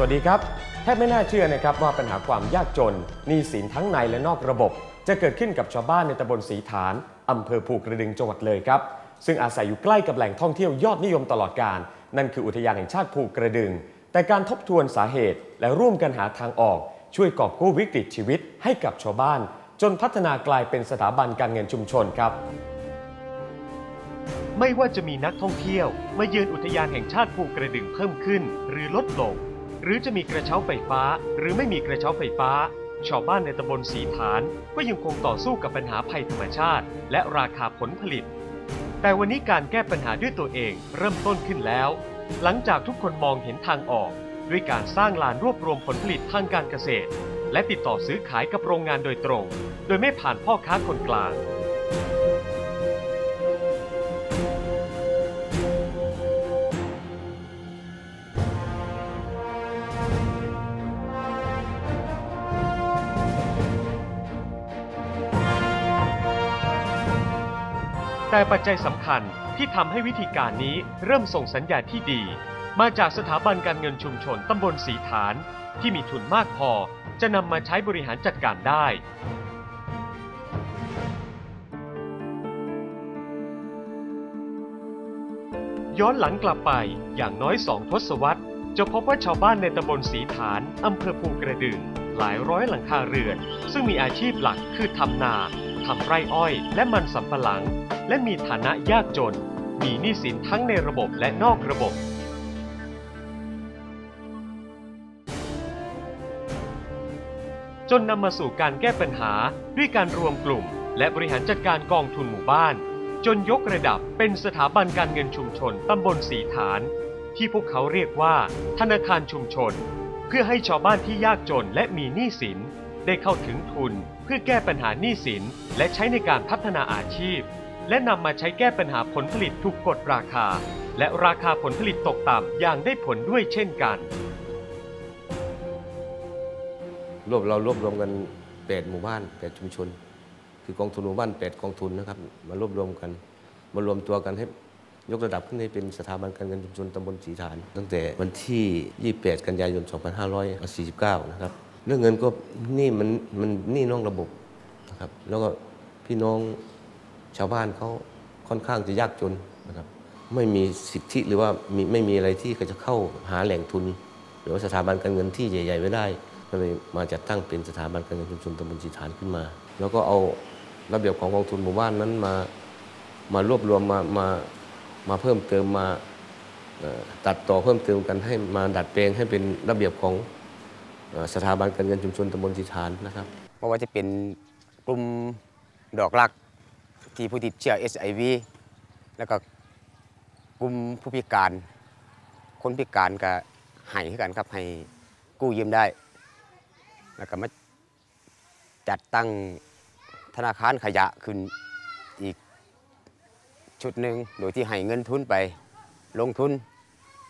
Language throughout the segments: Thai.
วัสดีครับ แทบไม่น่าเชื่อนะครับว่าปัญหาความยากจนหนี้สินทั้งในและนอกระบบ จะเกิดขึ้นกับชาวบ้านในตำบลสีฐานอำเภอภูกระดึงจังหวัดเลยครับ ซึ่งอาศัยอยู่ใกล้กับแหล่งท่องเที่ยวยอดนิยมตลอดการ นั่นคืออุทยานแห่งชาติภูกระดึง แต่การทบทวนสาเหตุ และร่วมกันหาทางออก ช่วยกอบกู้วิกฤตชีวิตให้กับชาวบ้าน จนพัฒนากลายเป็นสถาบันการเงินชุมชนครับไม่ว่าจะมีนักท่องเที่ยวมาเยือนอุทยานแห่งชาติภูกระดึงเพิ่มขึ้น หรือลดลง หรือจะมีกระเช้าไฟฟ้า หรือไม่มีกระเช้าไฟฟ้า ชาวบ้านในตำบลสีฐานก็ยังคงต่อสู้กับปัญหาภัยธรรมชาติ และราคาผลผลิต แต่วันนี้การแก้ปัญหาด้วยตัวเองเริ่มต้นขึ้นแล้ว หลังจากทุกคนมองเห็นทางออก ด้วยการสร้างลานรวบรวมผลผลิตทางการเกษตร และติดต่อซื้อขายกับโรงงานโดยตรง โดยไม่ผ่านพ่อค้าคนกลาง แต่ปัจจัยสำคัญที่ทำให้วิธีการนี้เริ่มส่งสัญญาณที่ดี มาจากสถาบันการเงินชุมชนตำบลสีฐาน ที่มีทุนมากพอจะนำมาใช้บริหารจัดการได้ ย้อนหลังกลับไปอย่างน้อยสองทศวรรษ จะพบว่าชาวบ้านในตำบลสีฐานอำเภอภูกระดึงหลายร้อยหลังคาเรือน ซึ่งมีอาชีพหลักคือทำนา ทำไร่อ้อยและมันสำปะหลัง และมีฐานะยากจน มีหนี้สินทั้งในระบบและนอกระบบ จนนำมาสู่การแก้ปัญหาด้วยการรวมกลุ่ม และบริหารจัดการกองทุนหมู่บ้าน จนยกระดับเป็นสถาบันการเงินชุมชนตำบลสีฐาน ที่พวกเขาเรียกว่า ธนาคารชุมชน เพื่อให้ชาวบ้านที่ยากจนและมีหนี้สิน ได้เข้าถึงทุนเพื่อแก้ปัญหาหนี้สิน และใช้ในการพัฒนาอาชีพ และนำมาใช้แก้ปัญหาผลผลิตถูกกดราคา และราคาผลผลิตตกต่ำอย่างได้ผลด้วยเช่นกัน รวบเรารวบรวมกันแปดหมู่บ้านแปดชุมชน คือกองทุนหมู่บ้านแปดกองทุนนะครับ มารวบรวมกัน มารวมตัวกันให้ยกระดับขึ้นให้เป็นสถาบันการเงินชุมชนตำบลสีฐาน ตั้งแต่วันที่ 28 กันยายน 2549 นะครับ เรื่องเงินก็นี่มันมันนี่นอกระบบนะครับ แล้วก็พี่น้องชาวบ้านเขาค่อนข้างจะยากจนนะครับ ไม่มีสิทธิหรือว่ามีไม่มีอะไรที่เขาจะเข้าหาแหล่งทุน หรือว่าสถาบันการเงินที่ใหญ่ๆไว้ได้ก็เลยมาจัดตั้งเป็นสถาบันการเงินชุมชนตำบลสีฐานขึ้นมา แล้วก็เอาระเบียบของกองทุนหมู่บ้านนั้นมามารวบรวมมามามาเพิ่มเติมมาตัดต่อเพิ่มเติมกันให้มาดัดแปลงให้เป็นระเบียบของ สถาบันการเงินชุมชนตำบลสีฐานนะครับเพราะว่าจะเป็นกลุ่มดอกรักที่ผู้ติดเชื้อ HIV แล้วก็กลุ่มผู้พิการ คนพิการก็ให้กันครับให้กู้ยืมได้ แล้วก็มาจัดตั้งธนาคารขยะขึ้นอีกชุดหนึ่งโดยที่ให้เงินทุนไปลงทุน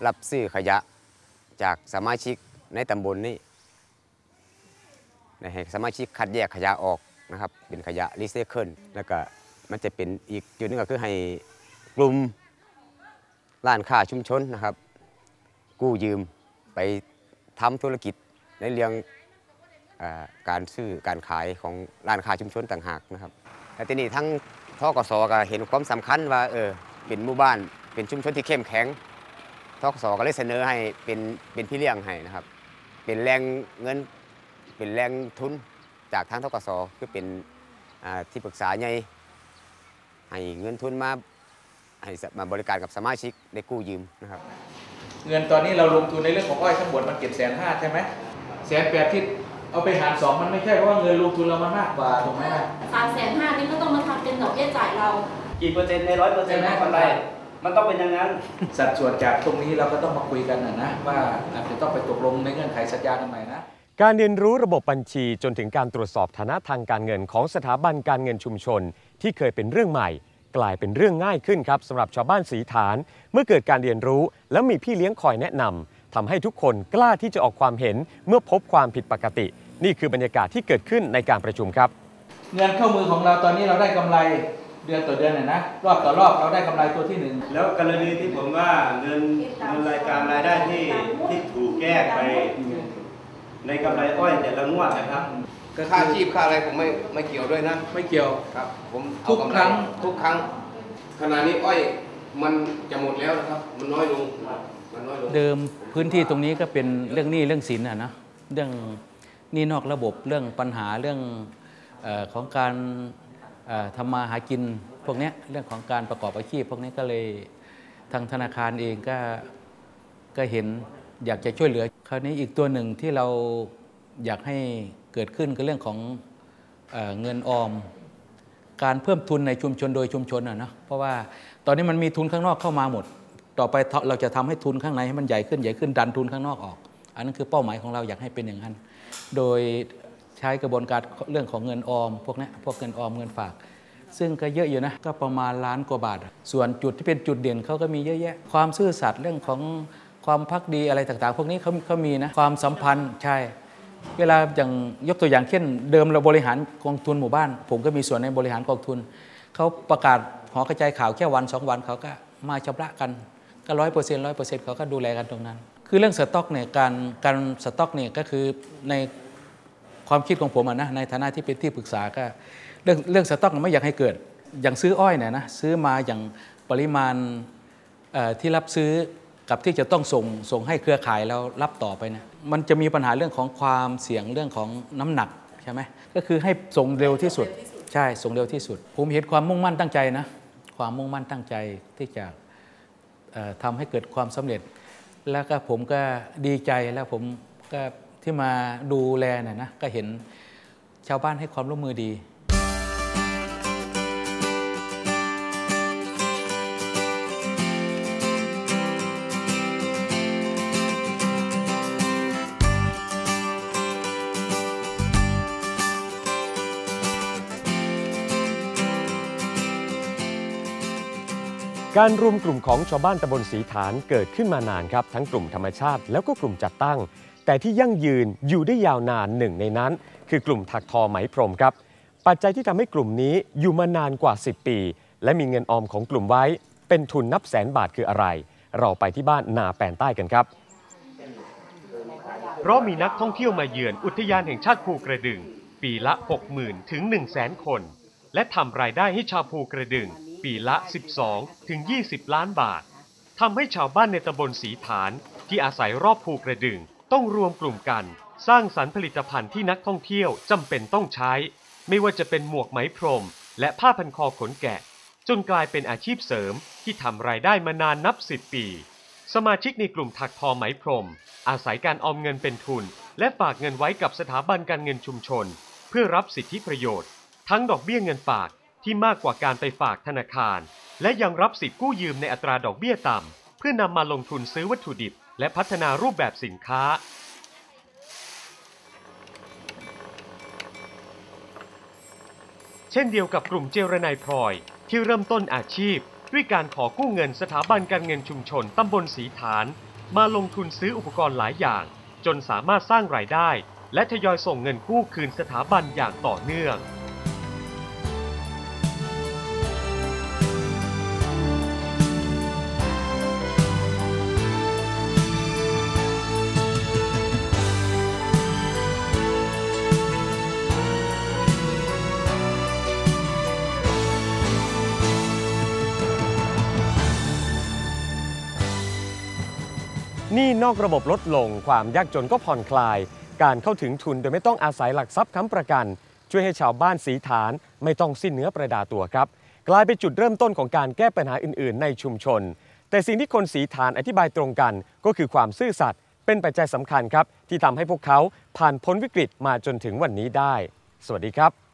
รับซื้อขยะจากสมาชิกในตำบลนนี้ะให้สมาชิกคัดแยกขยะออกนะครับเป็นขยะรีไซเคิลแล้วก็มันจะเป็นอีกจุดหนึงก็คือให้กลุ่มร้านค้าชุมชนนะครับ กู้ยืมไปทำธุรกิจในเรื่องอการซื้อการขายของร้านค้าชุมชนต่างหากนะครับแต่ทีนี้ทั้งทกสก็เห็นความสำคัญว่าเออเป็นหมู่บ้านเป็นชุมชนที่เข้มแข็งทกสก็เลยเสนอให้เป็นเป็นพี่เลี้ยงให้นะครับ เป็นแรงเงิน เป็นแรงทุนจากทางทกสคือเป็นอ่าที่ปรึกษาใหญ่ให้เงินทุนมาให้สมาบริการกับสมาชิกได้กู้ยืมนะครับ เงินตอนนี้เราลงทุนในเรื่องของอ้อยทั้งหมดมันเก็บแสนห้าใช่ไหมแสนแปดที่เอาไปหารสองมันไม่ใช่เพราะว่าเงินลงทุนเรามันมากกว่าถูกไหมล่ะสามแสนห้านี่ก็ต้องมาทำเป็นดอกเบี้ยจ่ายเรา กี่เปอร์เซ็นต์ในร้อยเปอร์เซ็นต์ของกำไรมันต้องเป็นอย่างนั้น สัดส่วนจากตรงนี้เราก็ต้องมาคุยกันนะนะว่าอาจจะต้องไปตกลงในเงื่อนไขสัญญาใหม่นะ การเรียนรู้ระบบบัญชีจนถึงการตรวจสอบฐานะทางการเงินของสถาบันการเงินชุมชน ที่เคยเป็นเรื่องใหม่ กลายเป็นเรื่องง่ายขึ้นครับสำหรับชาวบ้านสีฐาน เมื่อเกิดการเรียนรู้และมีพี่เลี้ยงคอยแนะนำทำให้ทุกคนกล้าที่จะออกความเห็นเมื่อพบความผิดปกติ นี่คือบรรยากาศที่เกิดขึ้นในการประชุมครับ เงินเข้ามือของเราตอนนี้เราได้กำไรเดือนต่อเดือนน่ะนะรอบต่อรอบเราได้กำไรตัวที่หนึ่งแล้วกรณีที่ผมว่าเงินเงินรายการรายได้ที่ที่ถูกแยกไป ในกำไรอ้อยแต่ละงวดนะครับค่าอาชีพค่าอะไรผมไม่ไม่เกี่ยวด้วยนะ ไม่เกี่ยวครับ ผมทุกครั้งทุกครั้งขณะนี้อ้อยมันจะหมดแล้วนะครับ มันน้อยลงมันน้อยลงเดิมพื้นที่ตรงนี้ก็เป็นเรื่องหนี้เรื่องสินอะนะเรื่องหนี้นอกระบบเรื่องปัญหาเรื่องเออของการเอ่อทำมาหากินพวกเนี้ยเรื่องของการประกอบอาชีพ พวกนี้ก็เลยทางธนาคารเองก็ก็เห็น อยากจะช่วยเหลือ คราวนี้อีกตัวหนึ่งที่เราอยากให้เกิดขึ้นก็เรื่องของเออเงินออม การเพิ่มทุนในชุมชนโดยชุมชนอะเนาะเพราะว่าตอนนี้มันมีทุนข้างนอกเข้ามาหมด ต่อไปเราจะทำให้ทุนข้างในให้มันใหญ่ขึ้นใหญ่ขึ้นดันทุนข้างนอกออก อันนั้นคือเป้าหมายของเราอยากให้เป็นอย่างนั้น โดยใช้กระบวนการเรื่องของเงินออม พวกนี้พวกเงินออมเงินฝาก ซึ่งก็เยอะอยู่นะก็ประมาณล้านกว่าบาท ส่วนจุดที่เป็นจุดเด่นเขาก็มีเยอะแยะ ความซื่อสัตย์เรื่องของ ความภักดีอะไรต่างๆ พวกนี้เขาเขามีนะความสัมพันธ์ใช่ เวลาอย่างยกตัวอย่างเช่น เดิมเราบริหารกองทุนหมู่บ้าน ผมก็มีส่วนในบริหารกองทุนเขาประกาศหอกระจายข่าวแค่วันสองวันเขาก็มาชำระกันก็ร้อยเปอร์เซ็นต์ร้อยเปอร์เซ็นต์เขาก็ดูแลกันตรงนั้น คือเรื่องสต็อกเนี่ยการการสต็อกเนี่ยก็คือในความคิดของผมนะในฐานะที่เป็นที่ปรึกษาก็เรื่องเรื่องสต็อกไม่อยากให้เกิด อย่างซื้ออ้อยเนี่ยนะซื้อมาอย่างปริมาณที่รับซื้อ กับที่จะต้องส่งส่งให้เครือข่ายแล้วรับต่อไปนี่ยมันจะมีปัญหาเรื่องของความเสี่ยงเรื่องของน้ำหนักใช่ไหมก็คือให้ส่งเร็วที่สุด ใช่ส่งเร็วที่สุด ผมเห็นความมุ่งมั่นตั้งใจนะความมุ่งมั่นตั้งใจที่จะเอ่อทำให้เกิดความสำเร็จ แล้วก็ผมก็ดีใจแล้วผมก็ที่มาดูแลน่ะนะก็เห็นชาวบ้านให้ความร่วมมือดี การรวมกลุ่มของชาวบ้านตำบลสีฐานเกิดขึ้นมานานครับ ทั้งกลุ่มธรรมชาติแล้วก็กลุ่มจัดตั้ง แต่ที่ยั่งยืนอยู่ได้ยาวนานหนึ่งในนั้น คือกลุ่มถักทอไหมพรมครับ ปัจจัยที่ทำให้กลุ่มนี้อยู่มานานกว่า 10 ปี และมีเงินออมของกลุ่มไว้ เป็นทุนนับแสนบาทคืออะไร เราไปที่บ้านนาแปนใต้กันครับ เพราะมีนักท่องเที่ยวมาเยือนอุทยานแห่งชาติภูกระดึง ปีละ 60,000 ถึง 1 0 0 0 0แสนคน และทำรายได้ให้ชาวภูกระดึง ปีละ 12 ถึง 20 ล้านบาททำให้ชาวบ้านในตำบลสีฐานที่อาศัยรอบภูกระดึง ต้องรวมกลุ่มกัน สร้างสรรค์ผลิตภัณฑ์ที่นักท่องเที่ยวจำเป็นต้องใช้ ไม่ว่าจะเป็นหมวกไหมพรม และผ้าพันคอขนแกะ จนกลายเป็นอาชีพเสริมที่ทำรายได้มานานนับ10ปี สมาชิกในกลุ่มถักทอไหมพรม อาศัยการออมเงินเป็นทุน และฝากเงินไว้กับสถาบันการเงินชุมชน เพื่อรับสิทธิประโยชน์ ทั้งดอกเบี้ยเงินฝาก ที่มากกว่าการไปฝากธนาคาร และยังรับสิทธิ์กู้ยืมในอัตราดอกเบี้ยต่ำ เพื่อนำมาลงทุนซื้อวัตถุดิบ และพัฒนารูปแบบสินค้า เช่นเดียวกับกลุ่มเจรนายพลอย ที่เริ่มต้นอาชีพ ด้วยการขอกู้เงินสถาบันการเงินชุมชนตำบลสีฐาน มาลงทุนซื้ออุปกรณ์หลายอย่าง จนสามารถสร้างรายได้ และทยอยส่งเงินกู้คืนสถาบันอย่างต่อเนื่อง นี้นอกระบบลดลง ความยากจนก็ผ่อนคลาย การเข้าถึงทุนโดยไม่ต้องอาศัยหลักทรัพย์ค้ำประกัน ช่วยให้ชาวบ้านสีฐานไม่ต้องสิ้นเนื้อประดาตัวครับ กลายเป็นจุดเริ่มต้นของการแก้ปัญหาอื่น ๆ ในชุมชน แต่สิ่งที่คนสีฐานอธิบายตรงกัน ก็คือความซื่อสัตย์เป็นปัจจัยสำคัญครับ ที่ทำให้พวกเขาผ่านพ้นวิกฤตมาจนถึงวันนี้ได้ สวัสดีครับ